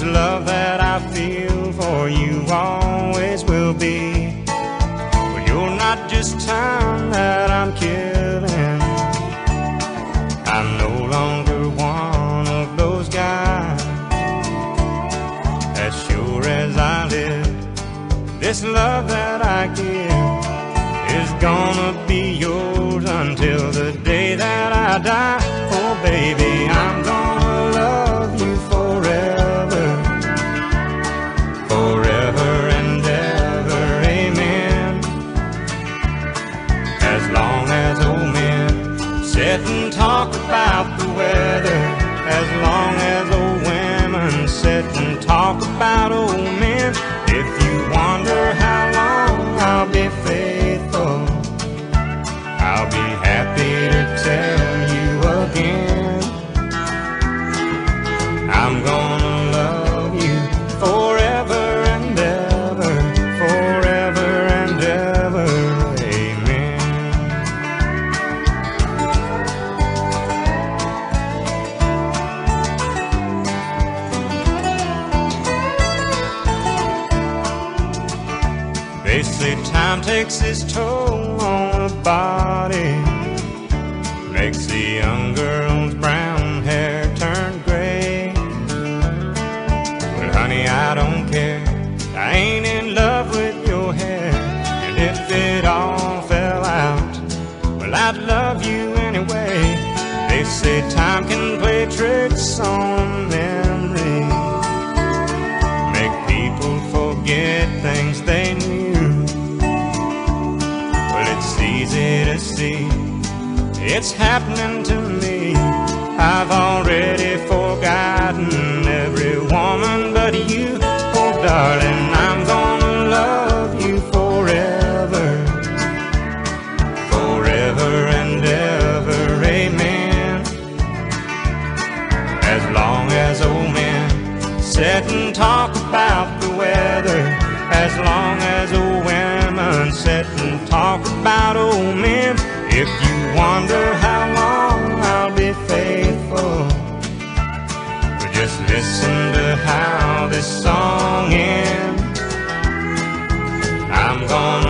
This love that I feel for you always will be. But you're not just time that I'm killing. I'm no longer one of those guys. As sure as I live, this love that I give is gonna be yours until the day that I die. happening to me. I've already forgotten every woman but you. Oh, darling, I'm gonna love you forever, forever and ever. Amen. As long as old men sit and talk about the weather, as long as old women sit and talk about old men, if you wonder how long I'll be faithful. But just listen to how this song ends. I'm gonna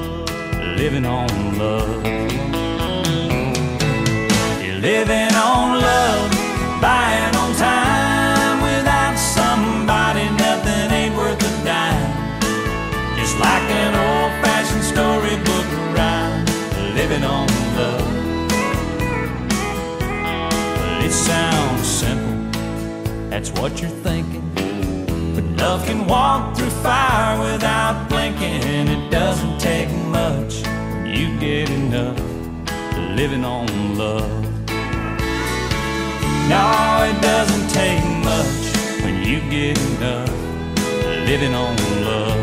living on love. You're living on love, buying on time. Without somebody, nothing ain't worth a dime. Just like an old fashioned storybook rhyme, living on love. Well, it sounds simple, that's what you're thinking. But love can walk through fire without blinking. It doesn't take much you get enough living on love. No, it doesn't take much when you get enough living on love.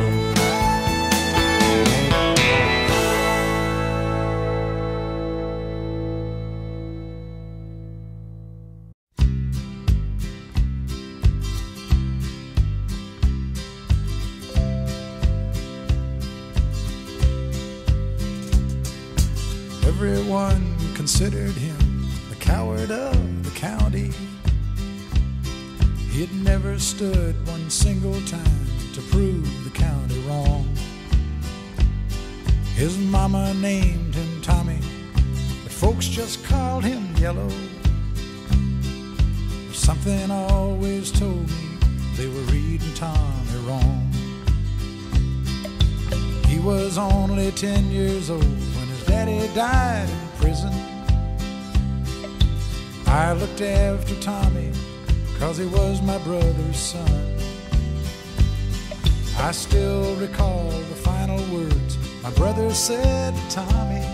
Something always told me they were reading Tommy wrong. He was only 10 years old when his daddy died in prison. I looked after Tommy cause he was my brother's son. I still recall the final words my brother said to Tommy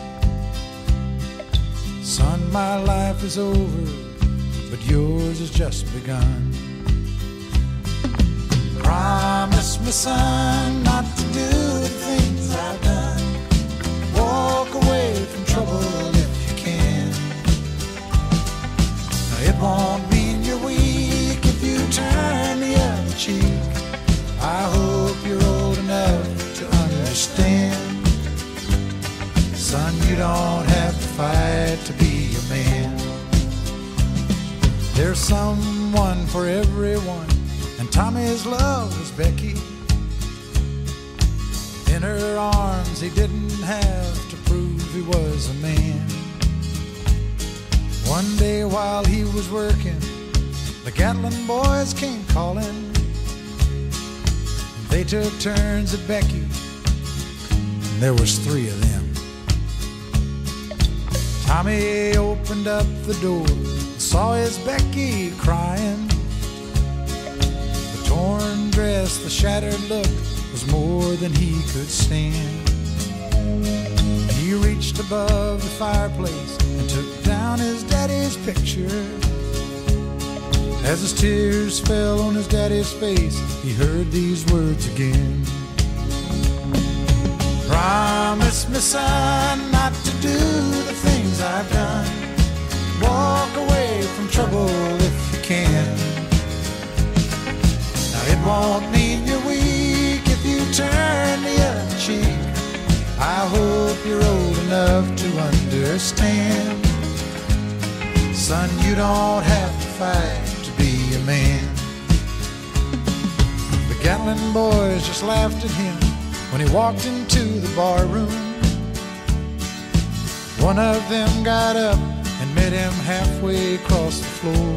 Son, my life is over, yours has just begun. Promise me, son, not to do the things I've done. There's someone for everyone, and Tommy's love was Becky. In her arms, he didn't have to prove he was a man. One day while he was working, the Gatlin boys came calling. They took turns at Becky, and there was three of them. Tommy opened up the door saw his Becky crying. The torn dress, the shattered look was more than he could stand. He reached above the fireplace and took down his daddy's picture. As his tears fell on his daddy's face, he heard these words again. Promise me, son, not to do the things I've done. Walk away trouble if you can. Now it won't mean you're weak if you turn the other cheek. I hope you're old enough to understand. Son, you don't have to fight to be a man. The Gatlin boys just laughed at him when he walked into the bar room. One of them got up met him halfway across the floor.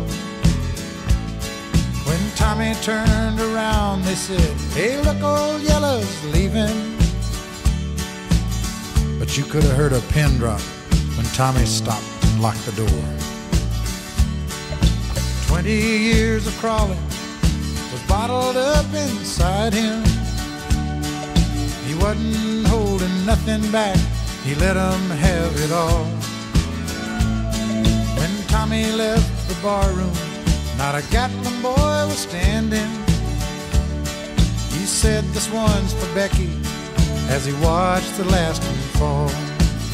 When Tommy turned around, they said, Hey, look, old Yellow's leaving. But you could have heard a pin drop when Tommy stopped and locked the door. Twenty years of crawling was bottled up inside him. He wasn't holding nothing back, he let 'em have it all. Tommy left the barroom, not a Gatlin boy was standing. He said, This one's for Becky, as he watched the last one fall.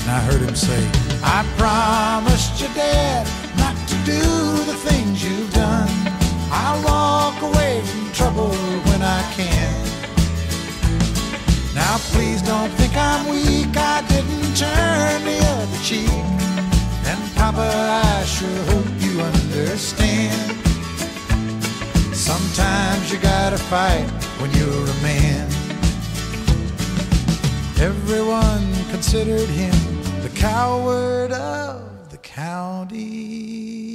And I heard him say, I promised you, Dad, not to do the things you've done. I'll walk away from trouble when I can. Now please don't think I'm weak, I didn't turn the other cheek. Papa, I sure hope you understand. Sometimes you gotta fight when you're a man. Everyone considered him the coward of the county.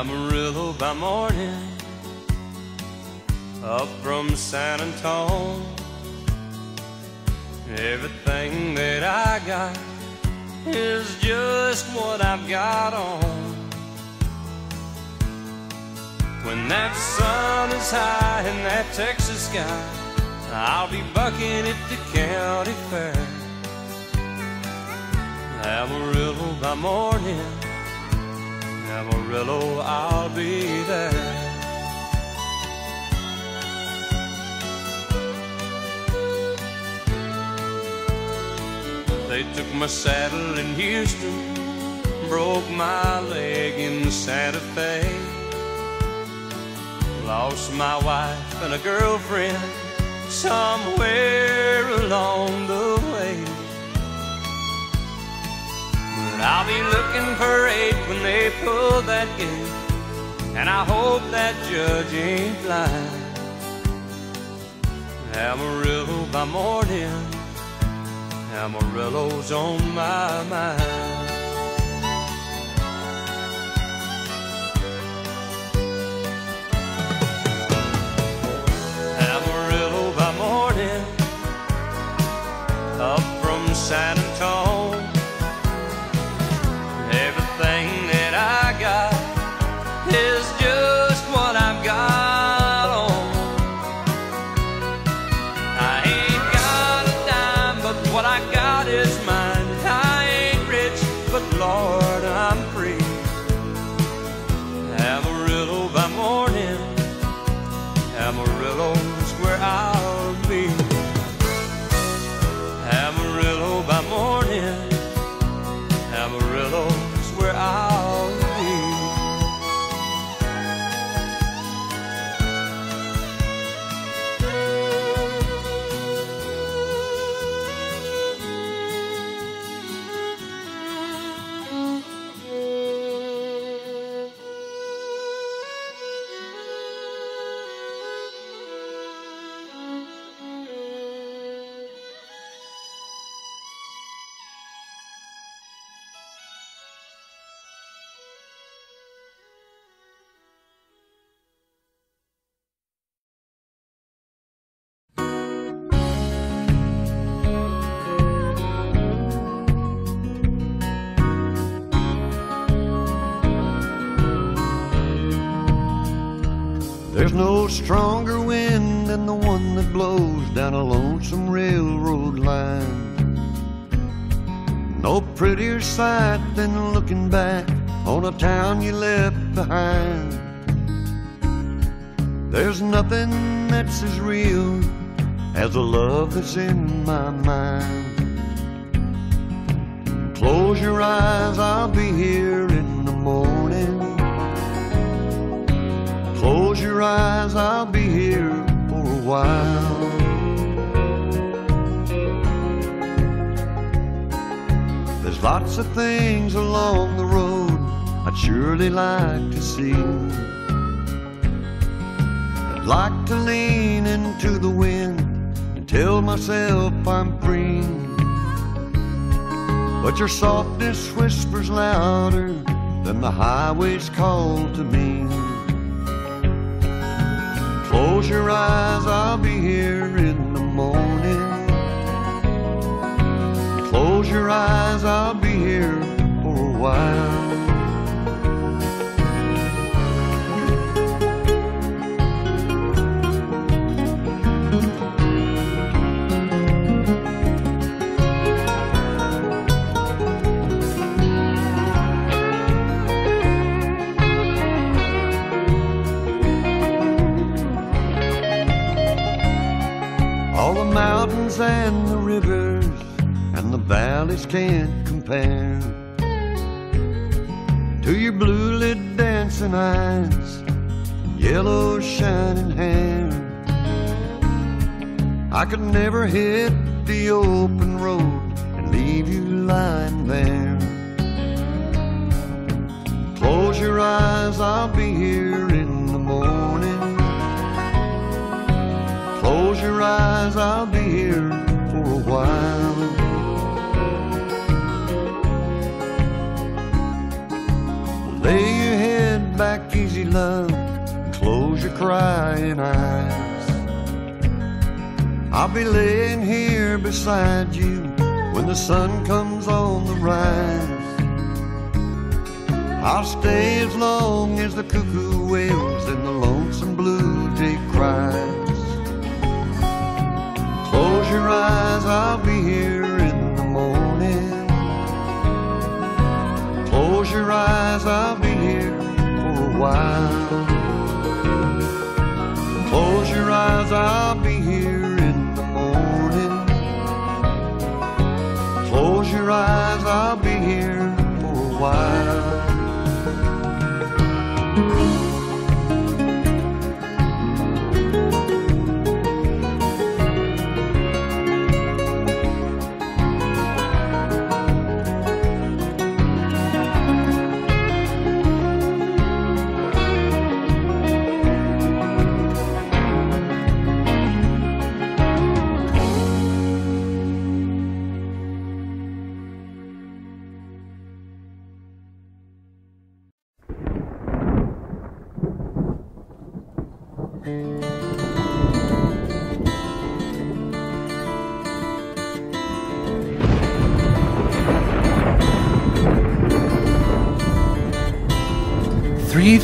Amarillo by morning, up from San Antone. Everything that I got is just what I've got on. When that sun is high in that Texas sky, I'll be bucking at the county fair. Amarillo by morning. Amarillo, I'll be there. They took my saddle in Houston, broke my leg in Santa Fe. Lost my wife and a girlfriend somewhere along the way. I'll be looking for eight when they pull that gate. And I hope that judge ain't blind. Amarillo by morning, Amarillo's on my mind. Amarillo by morning, up from San than looking back on a town you left behind. There's nothing that's as real as the love that's in my mind. Close your eyes, I'll be here in the morning. Close your eyes, I'll be here for a while. There's lots of things along the road I'd surely like to see. I'd like to lean into the wind and tell myself I'm free. But your softness whispers louder than the highway's call to me. Close your eyes, I'll be here in the morning. Close your eyes, I'll be here for a while. All the mountains and the rivers valleys can't compare to your blue lit dancing eyes yellow shining hair. I could never hit the open road and leave you lying there. Close your eyes, I'll be here in the morning. Close your eyes, I'll be here for a while. Lay your head back easy, love, and close your crying eyes. I'll be laying here beside you when the sun comes on the rise. I'll stay as long as the cuckoo wails and the lonesome blue jay cries. Close your eyes, I'll be here Close your eyes, I'll be here for a while. Close your eyes, I'll be here in the morning. Close your eyes, I'll be here for a while.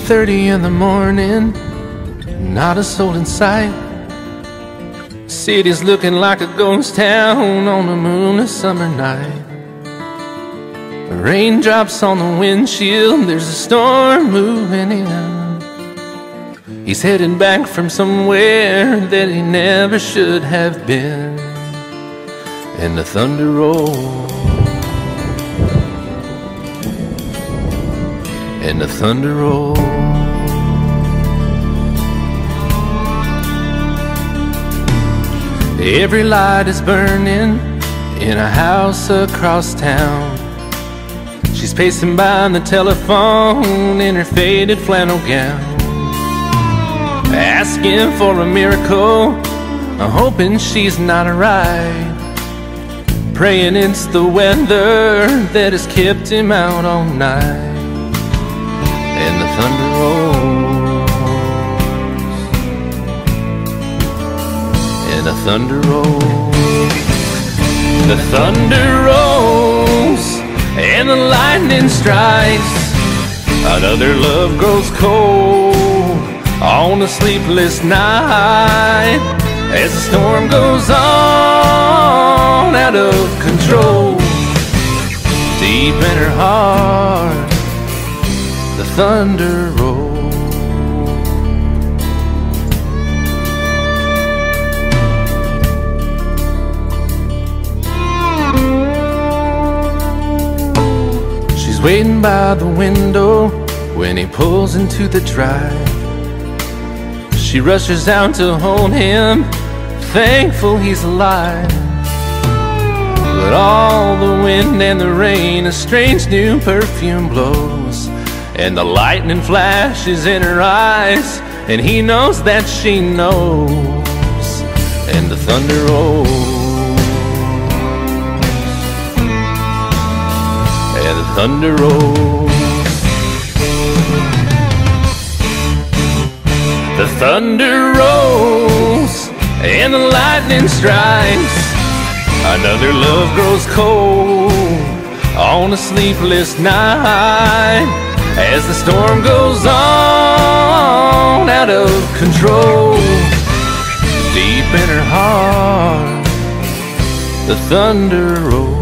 Three thirty in the morning, not a soul in sight. City's looking like a ghost town on a moonless summer night. Raindrops on the windshield, there's a storm moving in. He's heading back from somewhere that he never should have been. And the thunder rolls. and the thunder rolls. Every light is burning in a house across town. She's pacing by the telephone in her faded flannel gown, asking for a miracle, hoping she's not alright. Praying it's the weather that has kept him out all night thunder rolls, the thunder rolls, and the lightning strikes. Another love grows cold on a sleepless night as the storm goes on out of control. Deep in her heart the thunder rolls. Waiting by the window when he pulls into the drive. She rushes out to hold him, thankful he's alive. But all the wind and the rain, a strange new perfume blows. And the lightning flashes in her eyes and he knows that she knows, and the thunder rolls. Thunder rolls. The thunder rolls and the lightning strikes. Another love grows cold on a sleepless night as the storm goes on out of control. Deep in her heart, the thunder rolls.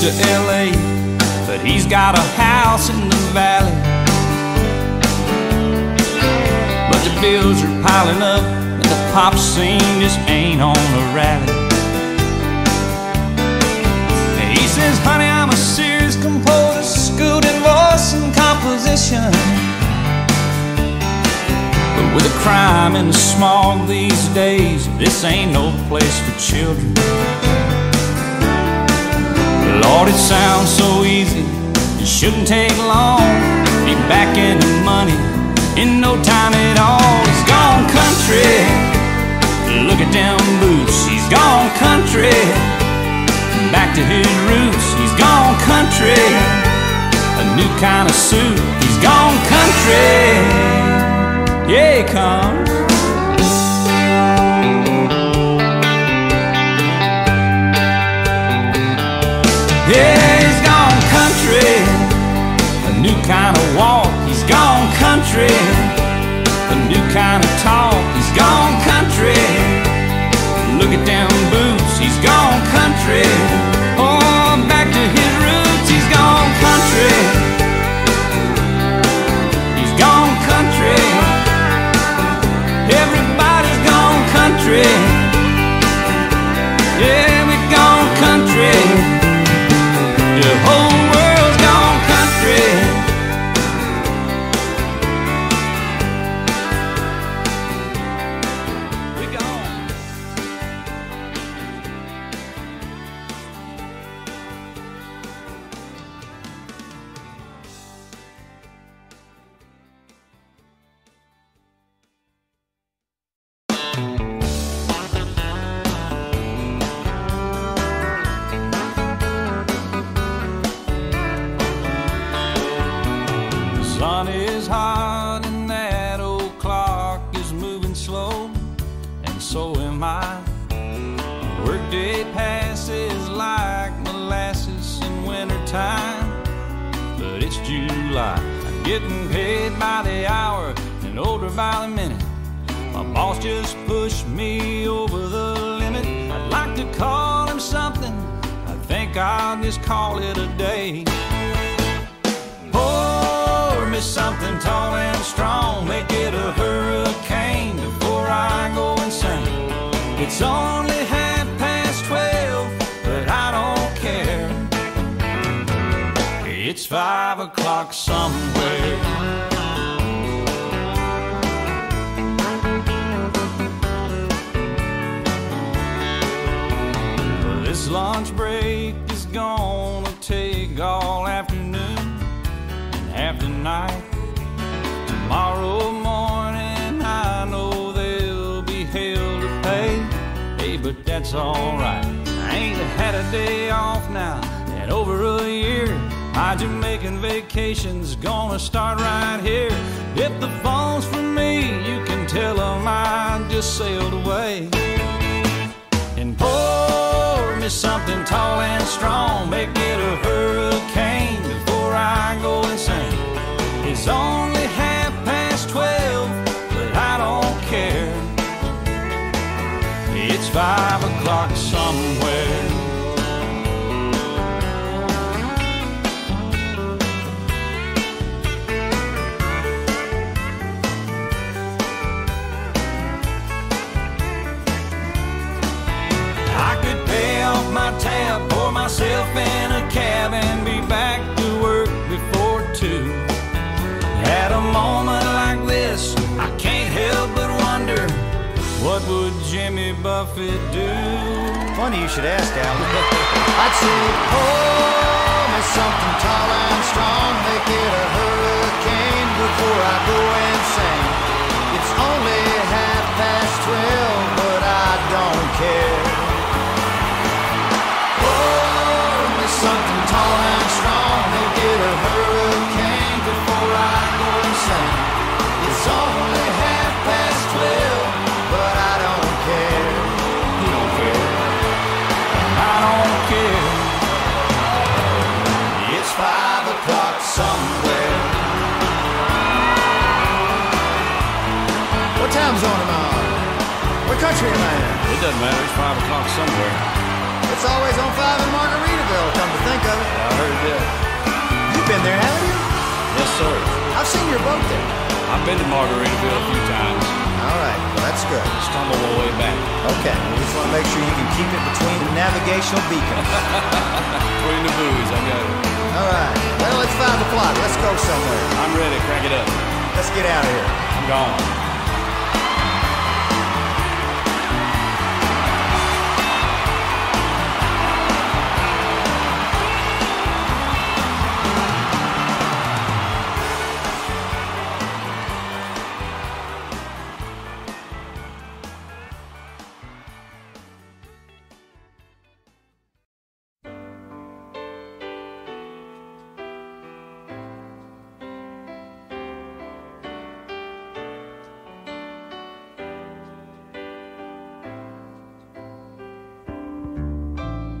To LA, but he's got a house in the valley. But the bills are piling up, and the pop scene just ain't on a rally. He says, honey, I'm a serious composer, schooled in voice and composition. But with the crime and the smog these days, this ain't no place for children. Lord, it sounds so easy. It shouldn't take long. Be back in the money in no time at all. He's gone country. Look at them boots. He's gone country. Back to his roots. He's gone country. A new kind of suit. He's gone country. Yeah, he comes. Kind of walk. He's gone country. A new kind of talk. He's gone country. Look at them boots. He's gone country. Oh, back to his roots. He's gone country. He's gone country. Everybody's gone country. Yeah, lunch break is gonna take all afternoon and half the night. Tomorrow morning, I know they'll be hell to pay. Hey, but that's alright. I ain't had a day off now in over a year. My Jamaican vacation's gonna start right here. If the phone's for me, you can tell 'em I just sailed away me something tall and strong. Make it a hurricane before I go insane. It's only half past twelve, but I don't care. It's five o'clock somewhere. Myself in a cab, and be back to work before two. At a moment like this, I can't help but wonder what would Jimmy Buffett do? Funny you should ask, Al. I'd say, pour me something tall and strong, make it a hurricane before I go insane. It's only half past twelve, country am I in? It doesn't matter. It's five o'clock somewhere. It's always on five in Margaritaville, come to think of it. I heard that. You've been there, haven't you? Yes, sir. I've seen your boat there. I've been to Margaritaville a few times. All right, well, that's good. Stumbled my way back. Okay, we just want to make sure you can keep it between the navigational beacons. Between the buoys, I got it. All right, well, it's five o'clock. Let's go somewhere. I'm ready. Crank it up. Let's get out of here. I'm gone.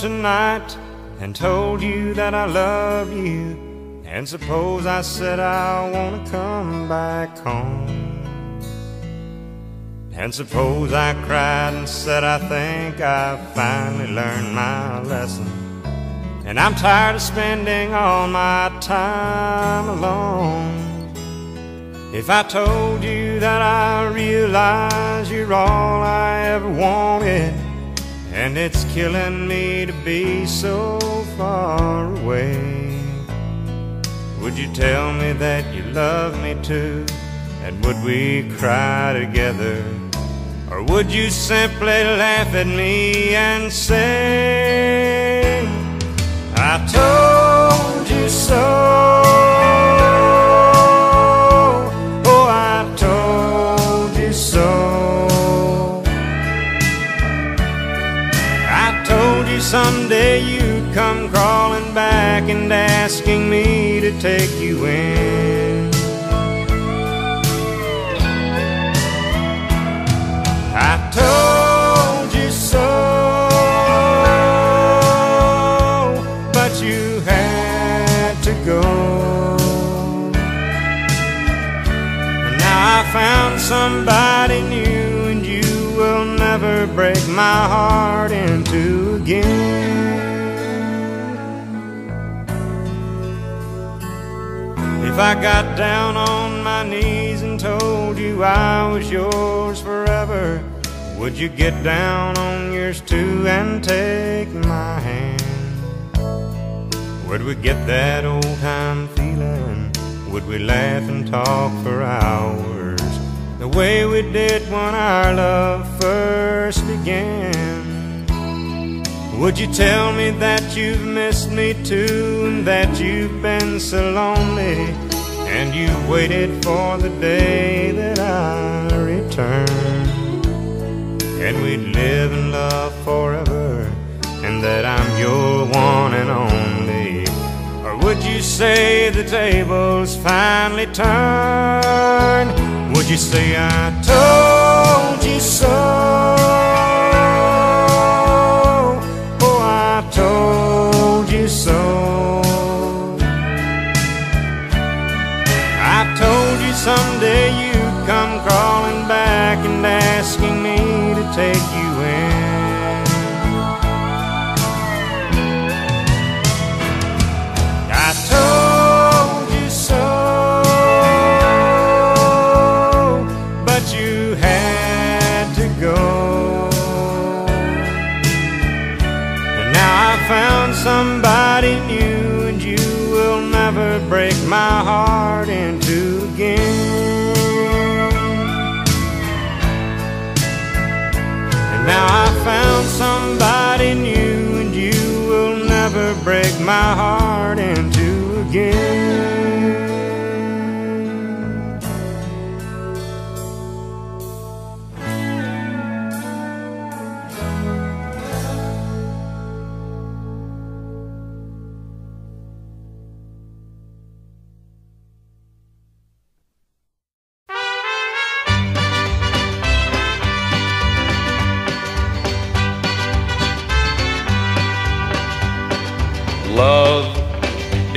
tonight and told you that I love you. And suppose I said I want to come back home. And suppose I cried and said I think I finally learned my lesson. And I'm tired of spending all my time alone. If I told you that I realize you're all I ever wanted, and it's killing me be so far away, would you tell me that you love me too? And would we cry together? Or would you simply laugh at me and say, I told you so? Someday you'd come crawling back and asking me to take you in. I told you so, but you had to go. And now I found somebody new, and you will never break my heart in two again. If I got down on my knees and told you I was yours forever, would you get down on yours too and take my hand? Would we get that old time feeling? Would we laugh and talk for hours the way we did when our love first began? Would you tell me that you've missed me too and that you've been so lonely and you waited for the day that I return? And we'd live in love forever, and that I'm your one and only. Or would you say the tables finally turned? Would you say I told you so?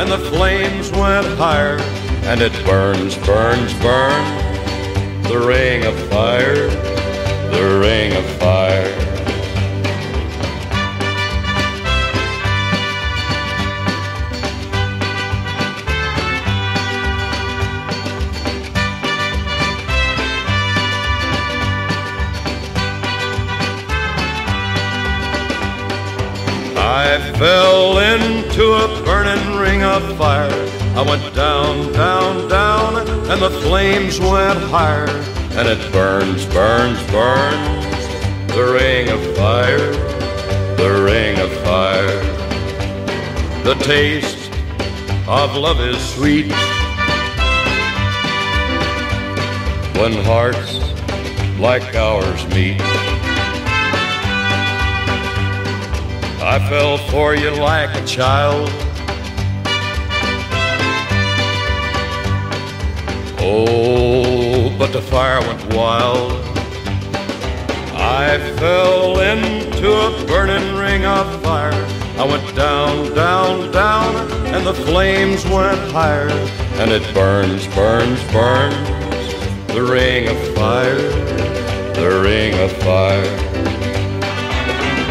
and the flames went higher. And it burns, burns, burns. The ring of fire, the ring of fire. I fell into a burning ring of fire. I went down, down, down, and the flames went higher. And it burns, burns, burns. The ring of fire, the ring of fire. The taste of love is sweet. When hearts like ours meet. I fell for you like a child. Oh, but the fire went wild. I fell into a burning ring of fire. I went down, down, down, and the flames went higher. And it burns, burns, burns. The ring of fire, the ring of fire.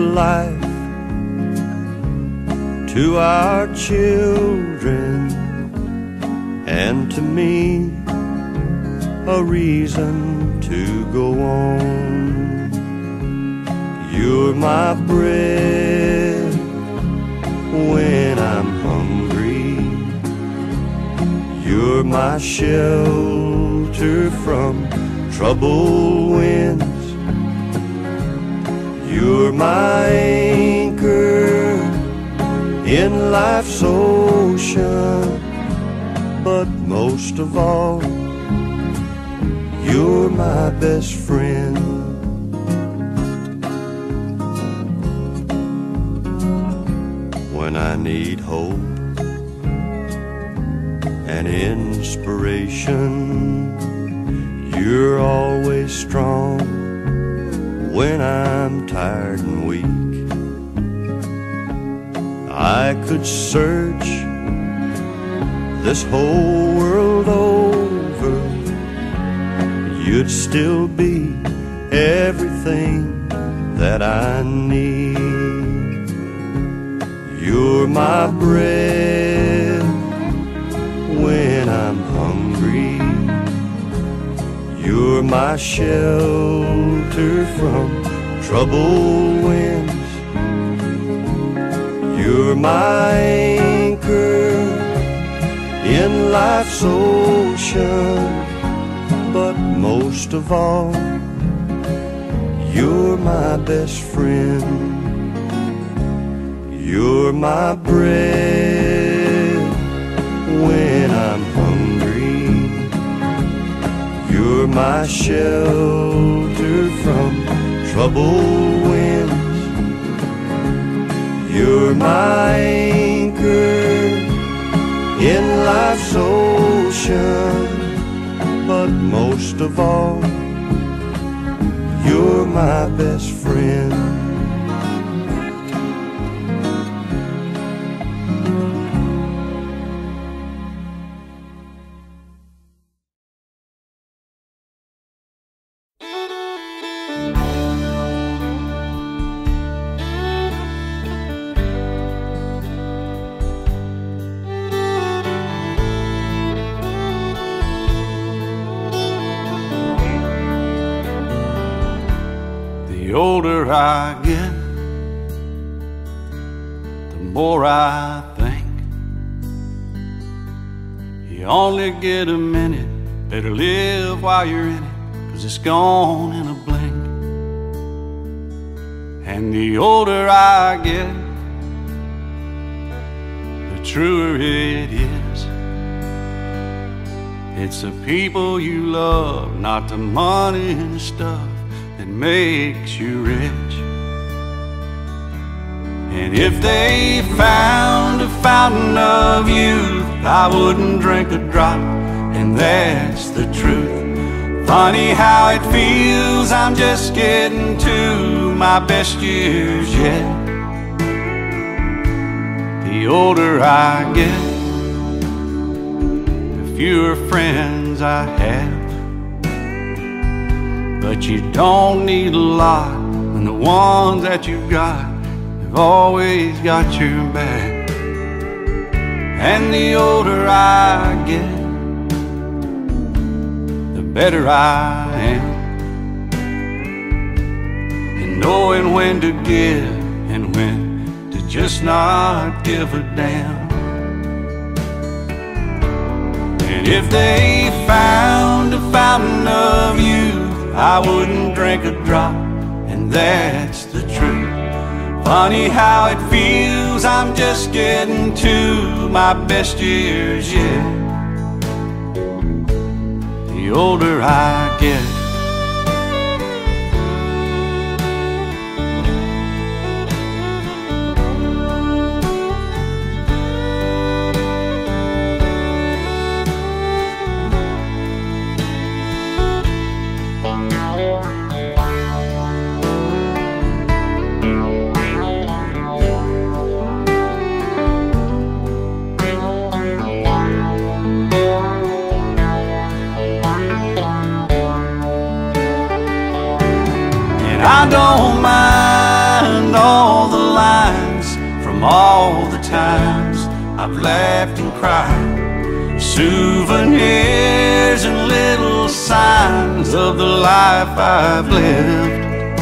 life to our children and to me a reason to go on. You're my bread when I'm hungry. You're my shelter from troubled winds. You're my anchor in life's ocean. But most of all, you're my best friend. When I need hope and inspiration, you're always strong when I'm tired and weak. I could search this whole world over, you'd still be everything that I need. You're my bread when You're my shelter from troubled winds. You're my anchor in life's ocean. But most of all, you're my best friend. You're my bread my shelter from troubled winds. You're my anchor in life's ocean. But most of all, you're my best friend. Gone in a blink. And the older I get, the truer it is. It's the people you love, not the money and the stuff that makes you rich. And if they found a fountain of youth, I wouldn't drink a drop, and that's the truth. Funny how it feels, I'm just getting to my best years yet. The older I get, the fewer friends I have. But you don't need a lot when the ones that you've got have always got your back. And the older I get, better I am. And knowing when to give and when to just not give a damn. And if they found a fountain of youth, I wouldn't drink a drop, and that's the truth. Funny how it feels, I'm just getting to my best years yet. The older I get. I've lived.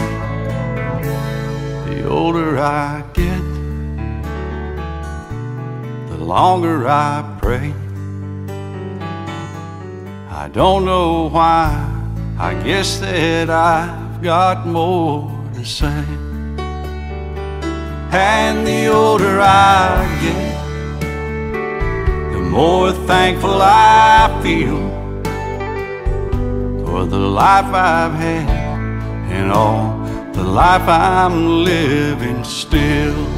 The older I get, the longer I pray. I don't know why, I guess that I've got more to say. And the older I get, the more thankful I feel for the life I've had and all the life I'm living still.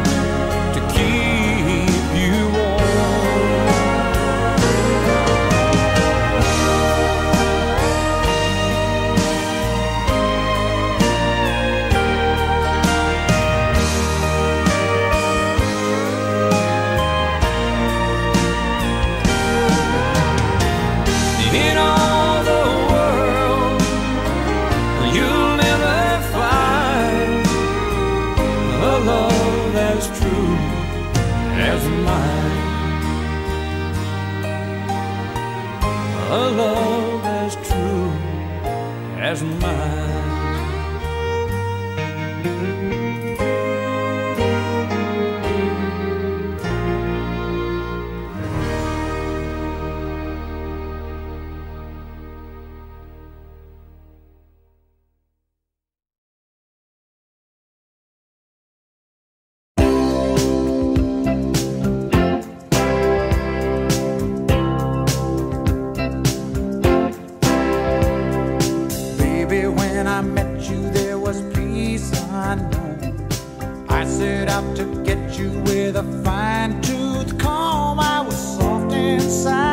peace unknown. I set out to get you with a fine tooth comb. I was soft inside.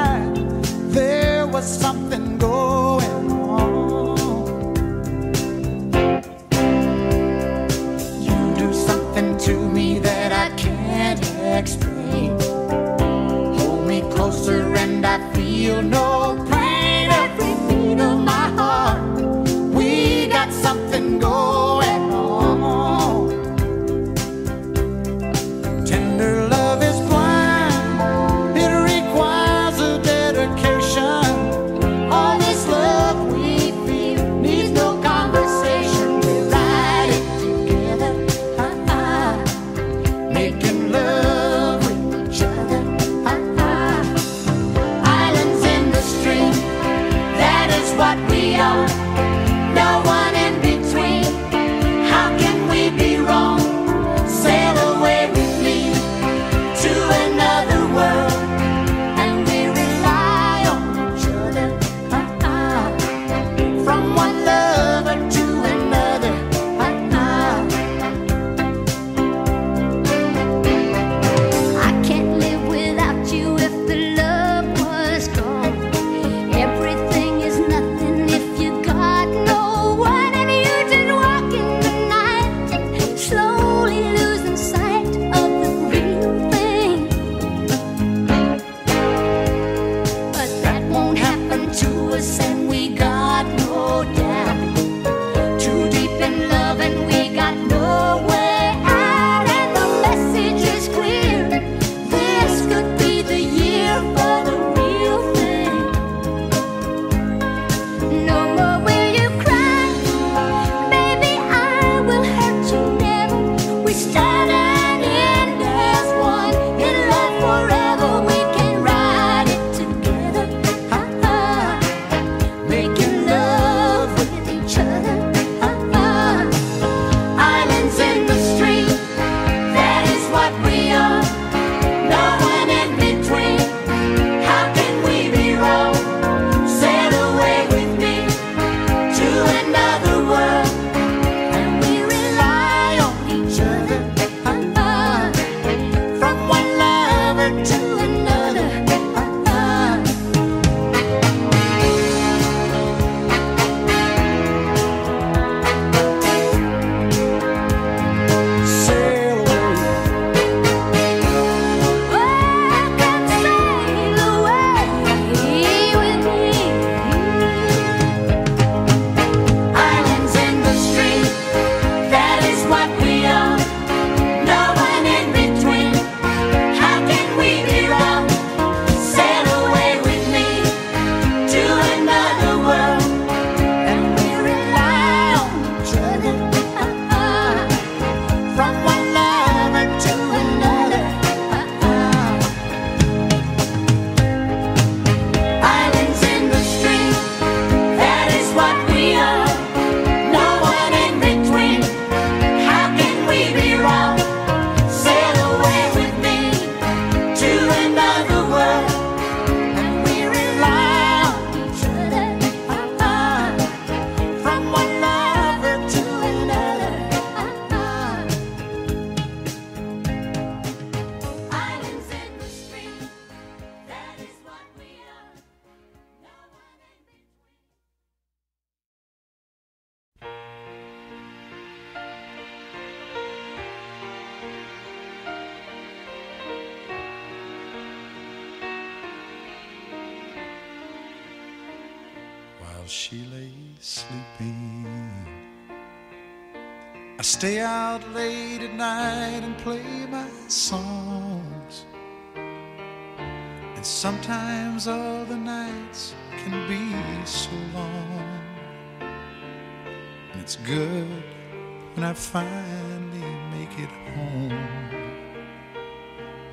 it's good when I finally make it home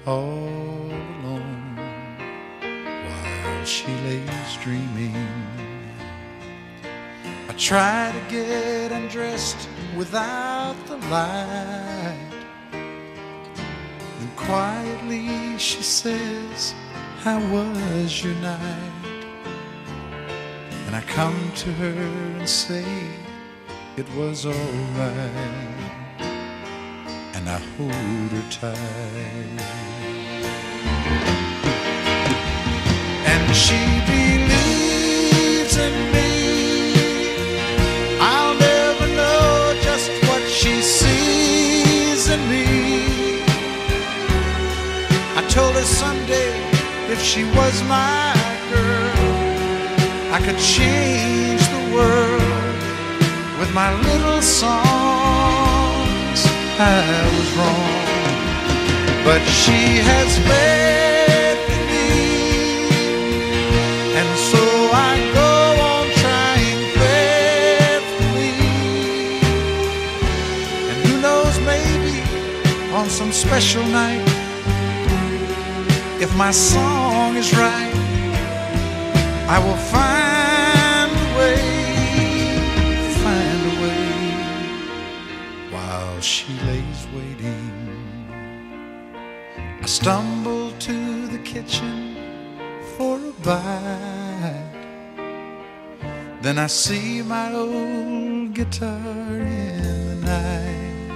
all alone while she lays dreaming. I try to get undressed without the light. And quietly she says, How was your night? And I come to her and say, it was alright, and I hold her tight. And she believes in me. i told her someday if she was my girl, I could change the world my little songs. I was wrong But she has faith in me. And so I go on trying faithfully And who knows maybe on some special night If my song is right I will find while she lays waiting. I stumble to the kitchen for a bite. Then I see my old guitar in the night,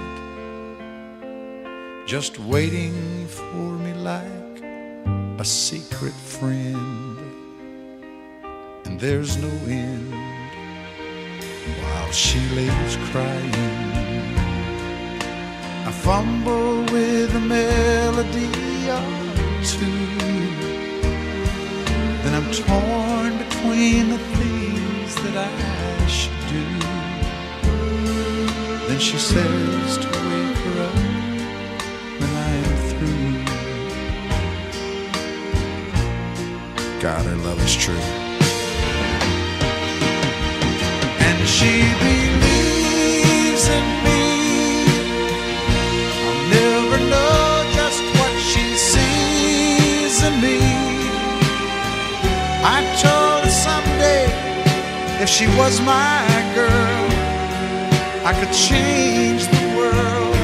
just waiting for me like a secret friend. And there's no end while she lays crying. I fumble with a melody or two. Then I'm torn between the things that I should do. Then she says to wake her up when I am through. God, her love is true. And she believes in me. Me. I told her someday if she was my girl, I could change the world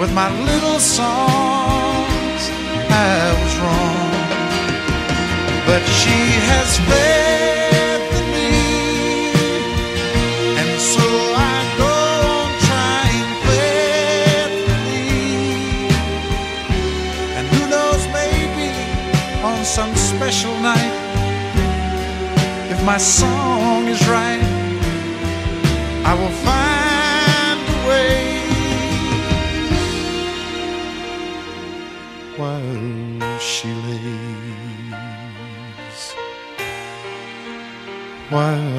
with my little songs. I was wrong, but she has faith some special night, if my song is right, I will find a way. While she lays, while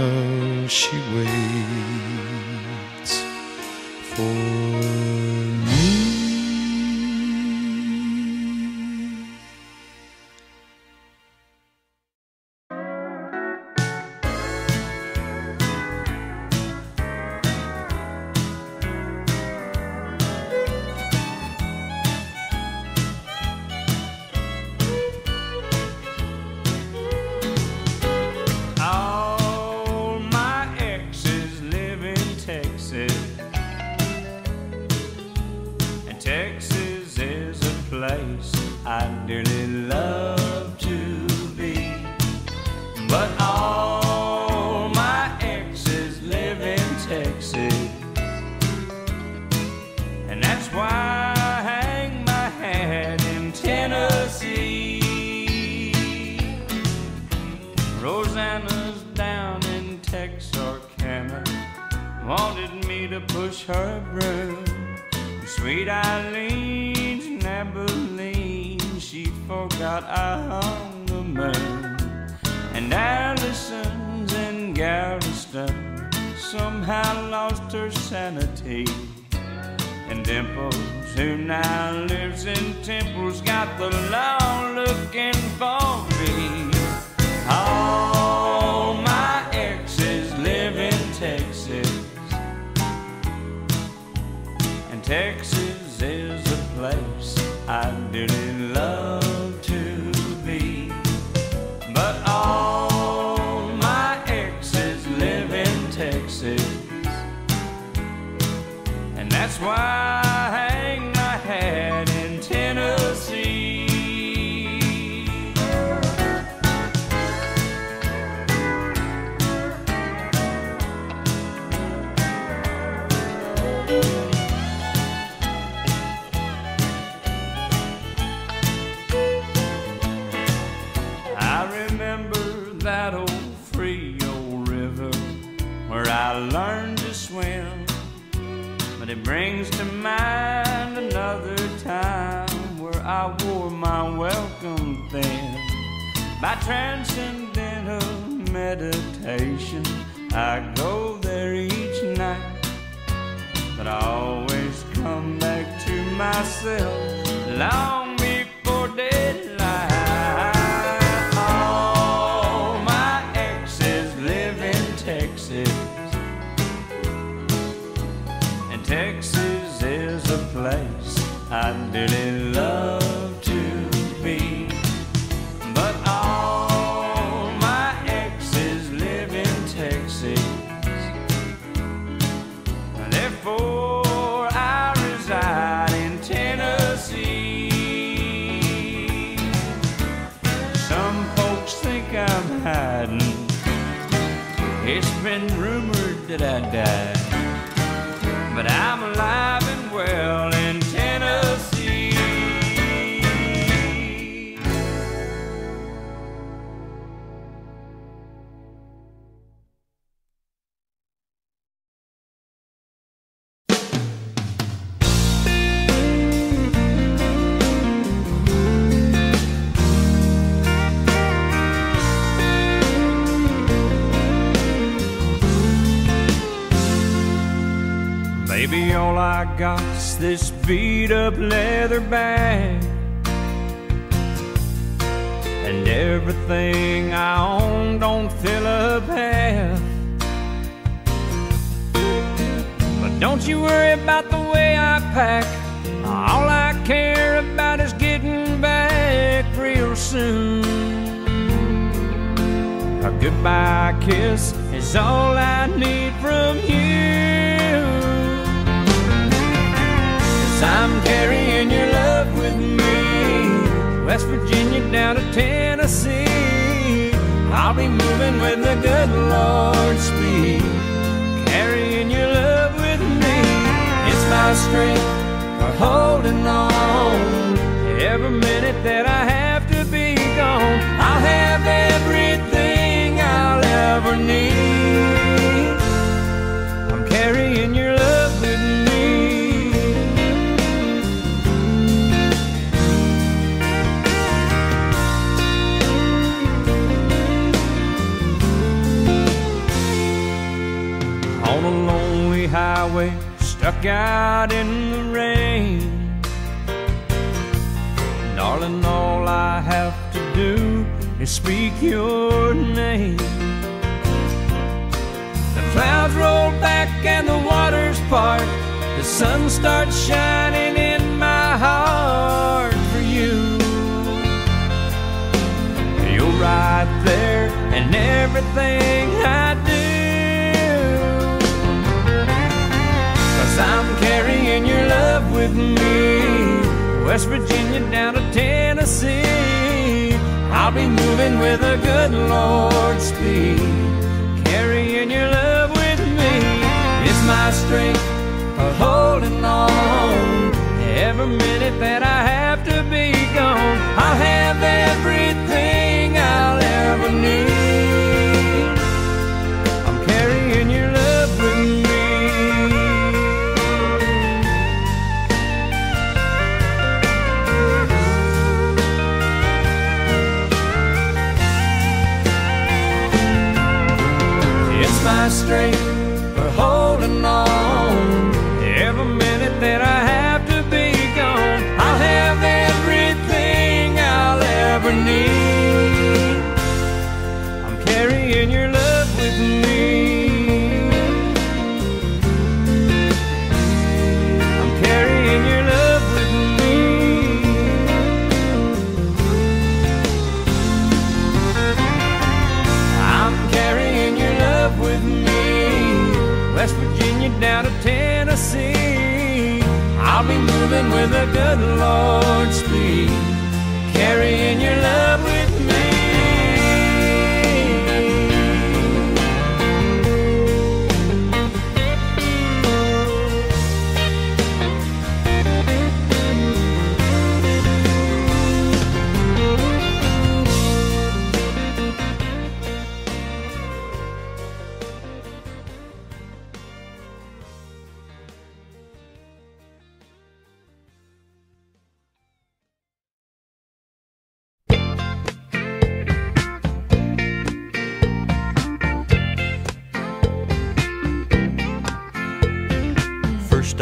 me to push her broom. Sweet Eileen's in Abilene, she forgot I hung the moon. And Allison's in Galveston somehow lost her sanity. And Dimples, who now lives in Temple's, got the law looking for me. All Texas is a place I dearly love to be. But all my exes live in Texas, and that's why By transcendental meditation, I go there each night. But I always come back to myself long this beat up leather bag. And everything I own don't fill up half. But don't you worry about the way I pack. All I care about is getting back real soon. A goodbye kiss is all I need from you. I'm carrying your love with me. West Virginia down to Tennessee. I'll be moving with the good Lord's speed. Carrying your love with me. It's my strength for holding on. Every minute that I have to be gone, I'll have everything I'll ever need. Stuck out in the rain. Darling, all I have to do is speak your name. The clouds roll back and the waters part. The sun starts shining in my heart for you. You're right there in everything I with me. West Virginia down to Tennessee. I'll be moving with a good Lord speed. Carrying your love with me. It's my strength for holding on. Every minute that I have to be gone, I'll have everything It's with good Lord's speed. Carrying your love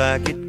First I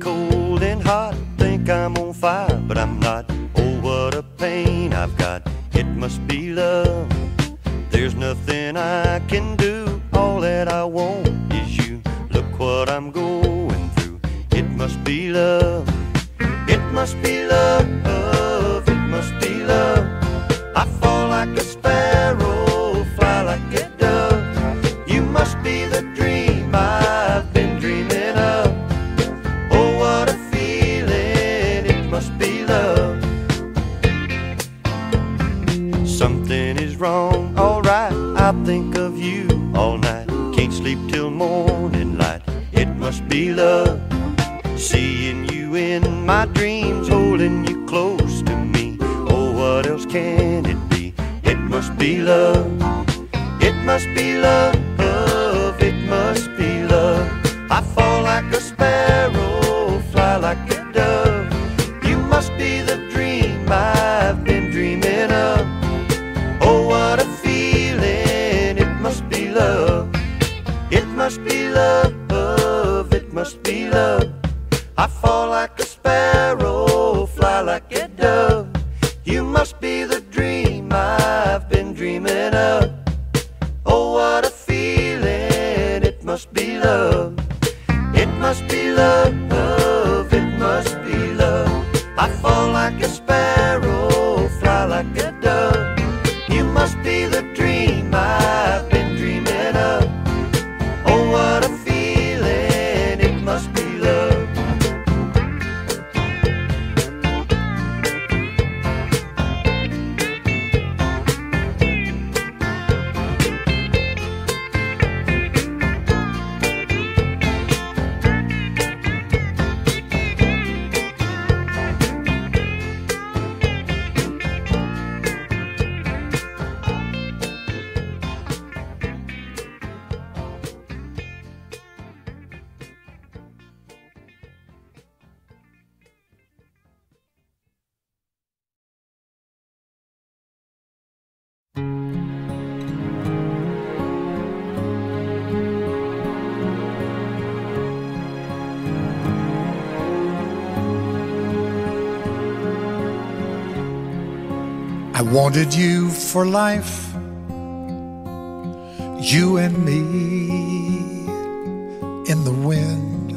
I wanted you for life, you and me in the wind.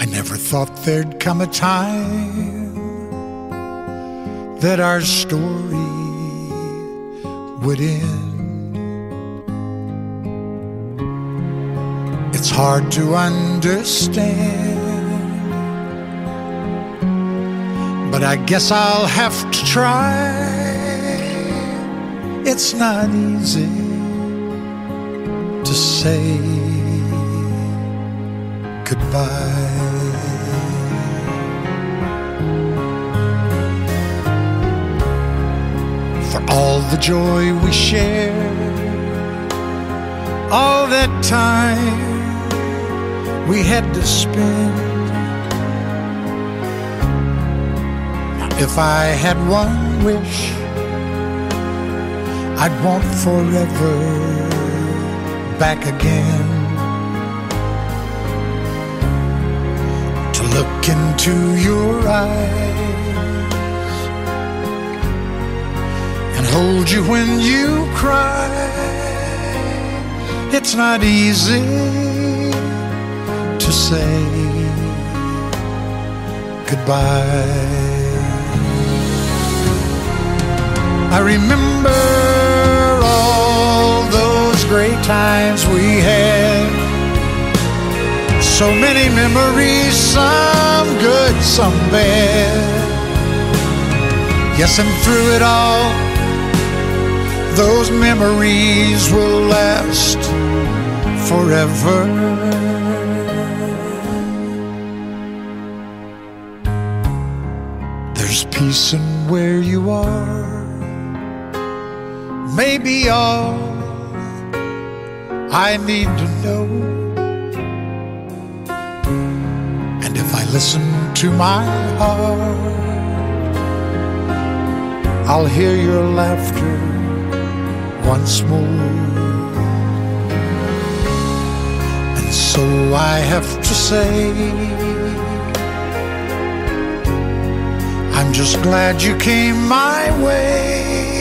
I never thought there'd come a time that our story would end. It's hard to understand. I guess I'll have to try. It's not easy to say goodbye. For all the joy we shared, all that time we had to spend. If I had one wish, I'd want forever back again. To look into your eyes and hold you when you cry. It's not easy to say goodbye. I remember all those great times we had. So many memories, some good, some bad. Yes, and through it all, those memories will last forever. There's peace in where you are maybe all I need to know. And if I listen to my heart, I'll hear your laughter once more. And so I have to say, I'm just glad you came my way.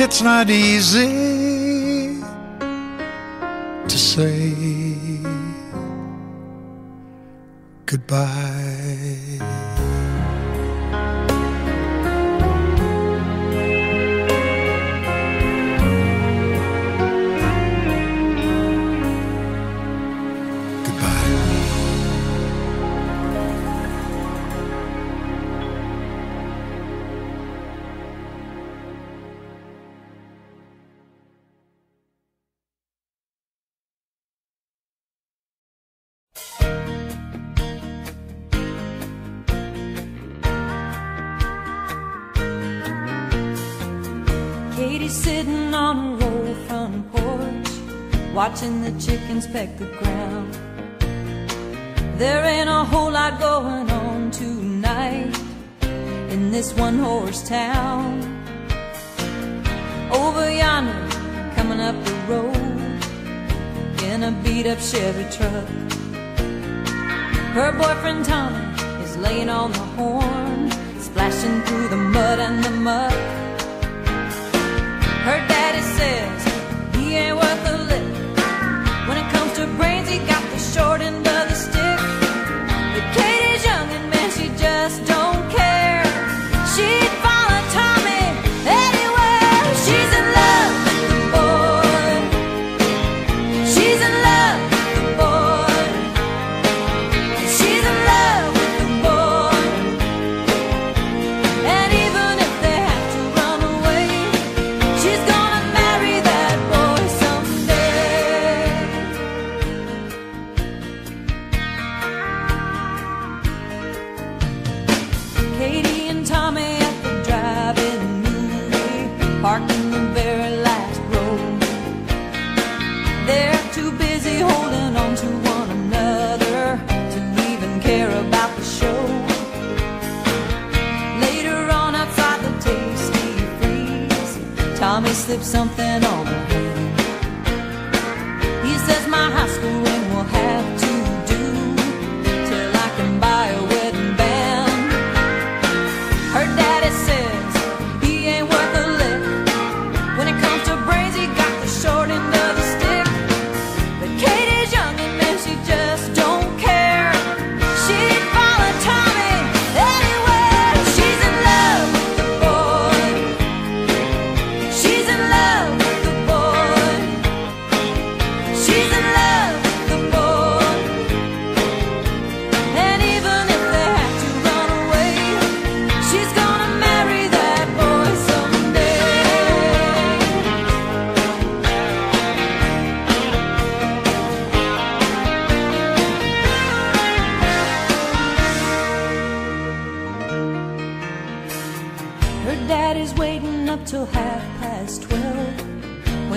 It's not easy to say goodbye. watching the chickens peck the ground. There ain't a whole lot going on tonight in this one horse town. Over yonder, coming up the road in a beat up Chevy truck. Her boyfriend Tommy is laying on the horn, splashing through the mud and the muck. Her daddy says he ain't worth a brains, he got the short end of the slip something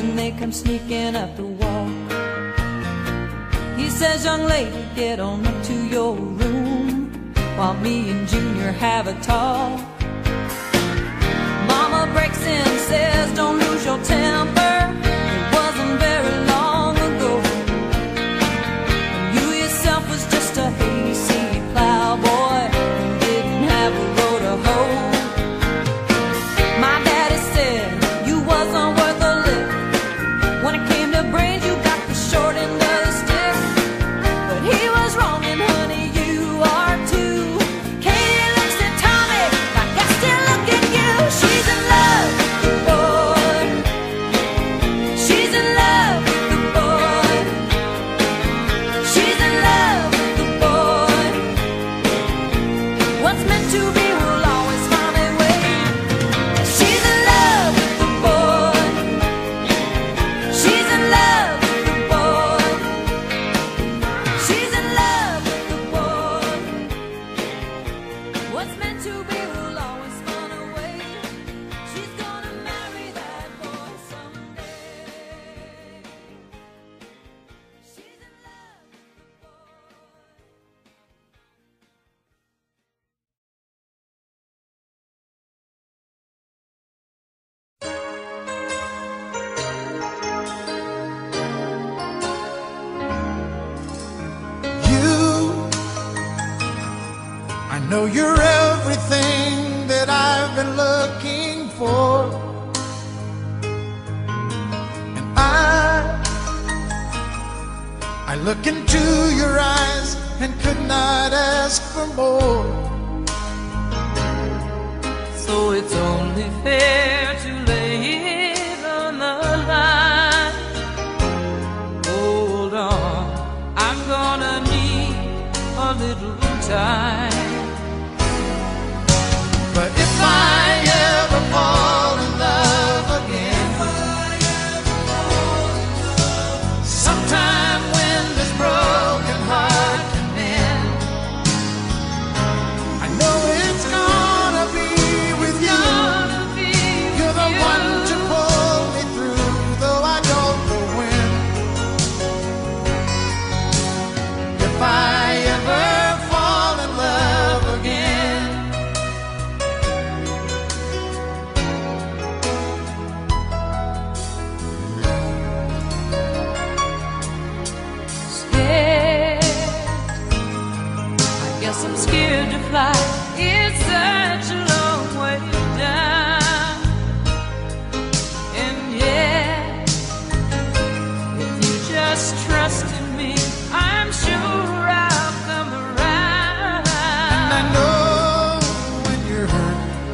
when they come sneaking up the walk. He says, Young lady, get on up to your room while me and Junior have a talk. Mama breaks in says, Don't lose your temper.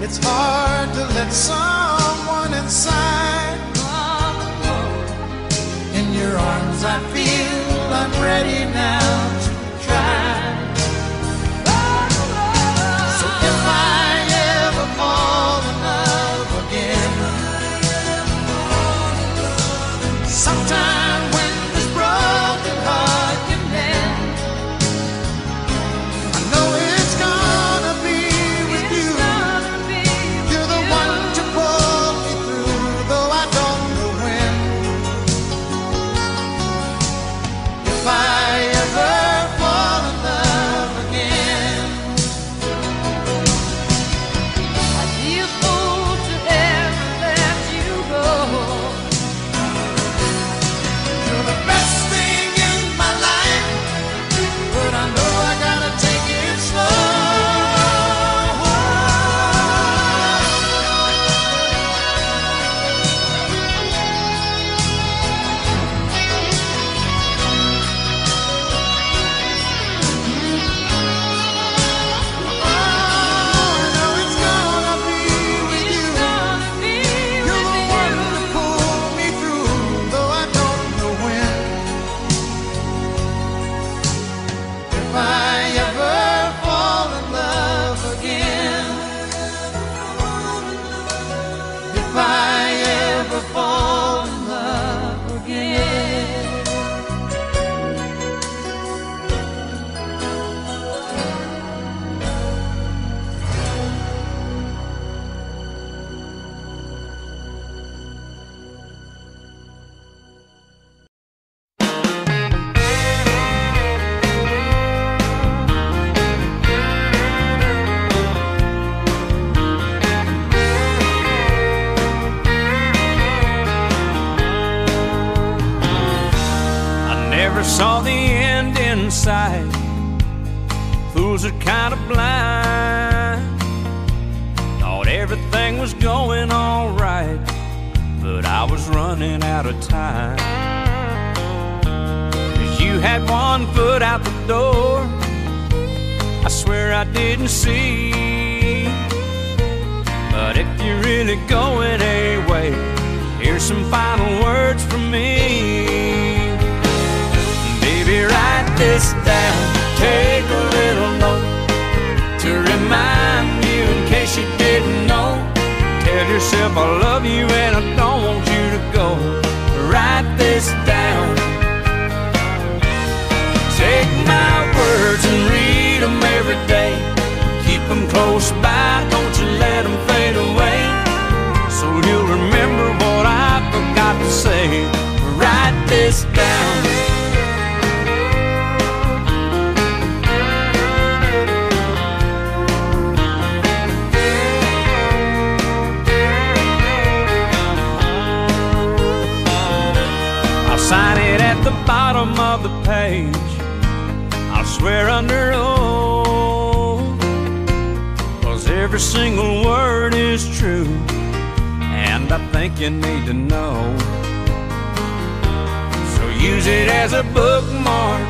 It's hard to let some page. I swear under oath, cause every single word is true, and I think you need to know. So use it as a bookmark,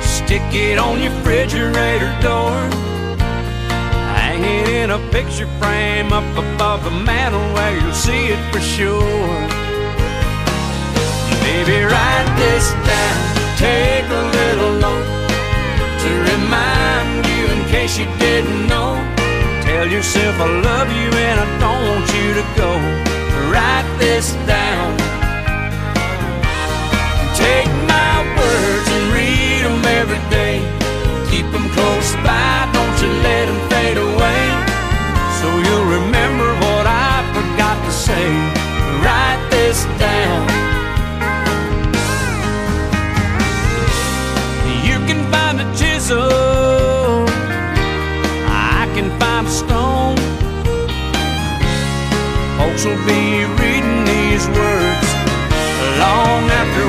stick it on your refrigerator door. Hang it in a picture frame up above the mantle where you'll see it for sure. Maybe write this down, take a little note to remind you in case you didn't know. Tell yourself I love you and I don't want you to go. Write this down. Take my words and read them every day. Keep them close by, don't you let them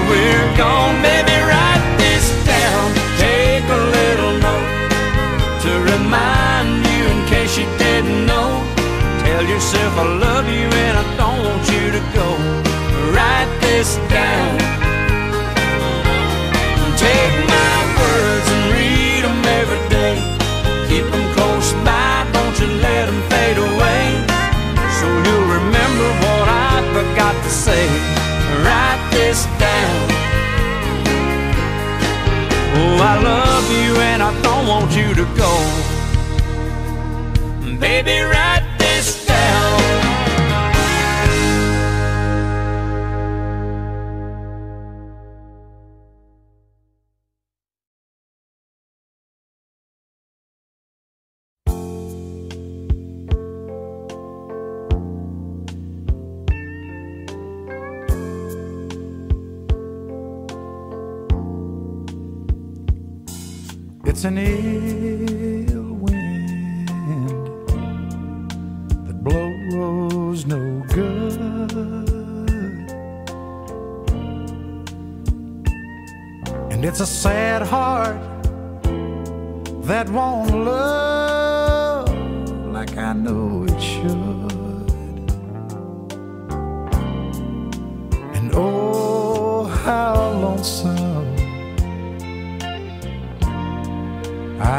we're gone, baby, write this down. Take a little note to remind you in case you didn't know. Tell yourself I love you and I don't want you to go. Write this down. I love you and I don't want you to go. Baby, write It's an ill wind that blows no good. And it's a sad heart that won't love like I know it should. And oh, how lonesome.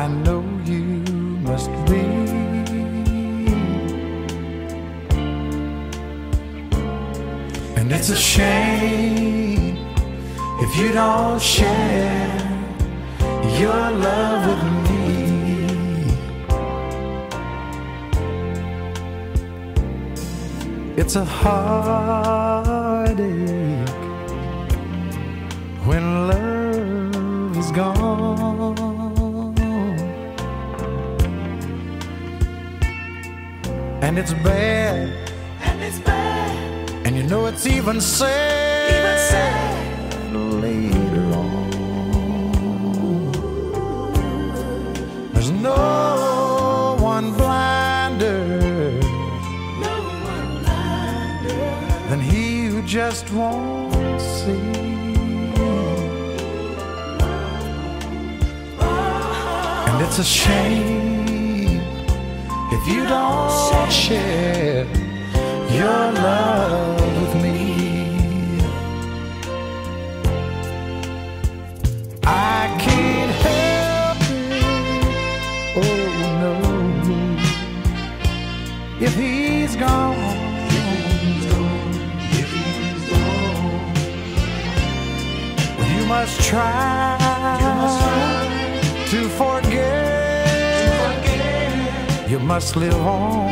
I know you must be. And it's a shame if you don't share your love with me. It's a heartache when love is gone. And it's bad. And it's bad. And you know it's even sad. Even sad. Later on. There's no one blinder. No one blinder. Than he who just won't see. Oh, oh, oh. And it's a shame you don't share your love with me. I can't help it. Oh no. If he's gone. You must try, must live on.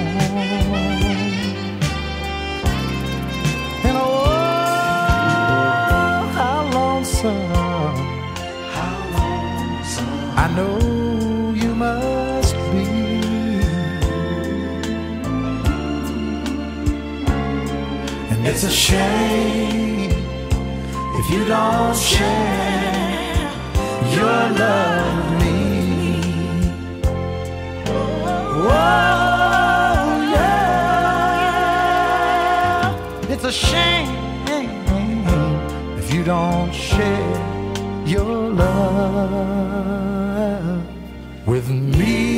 And oh, how lonesome. I know you must be. And it's a shame if you don't share your love Oh, yeah. It's a shame if you don't share your love with me.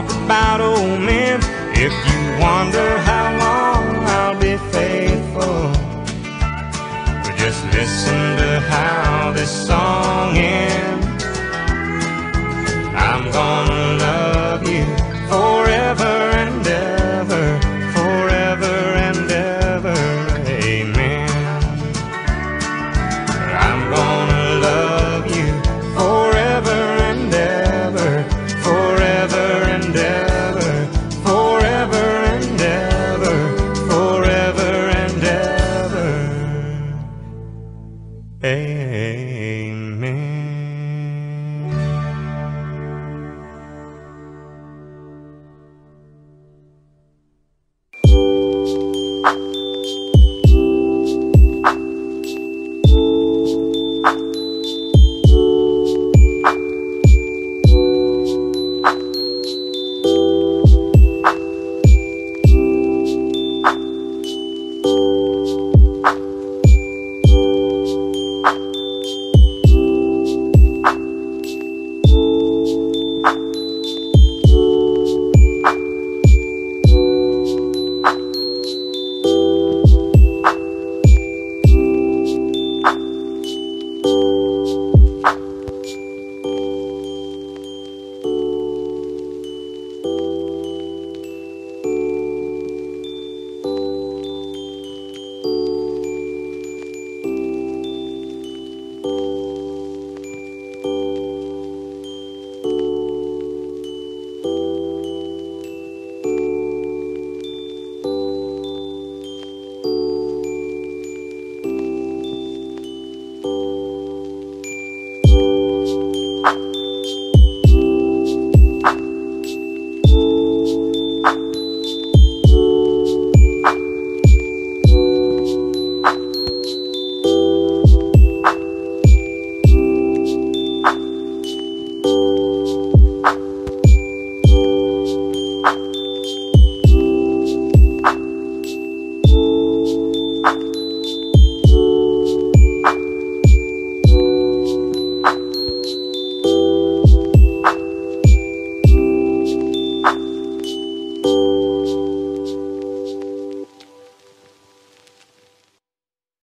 talk about old men. If you wonder how long I'll be faithful, just listen to how this song.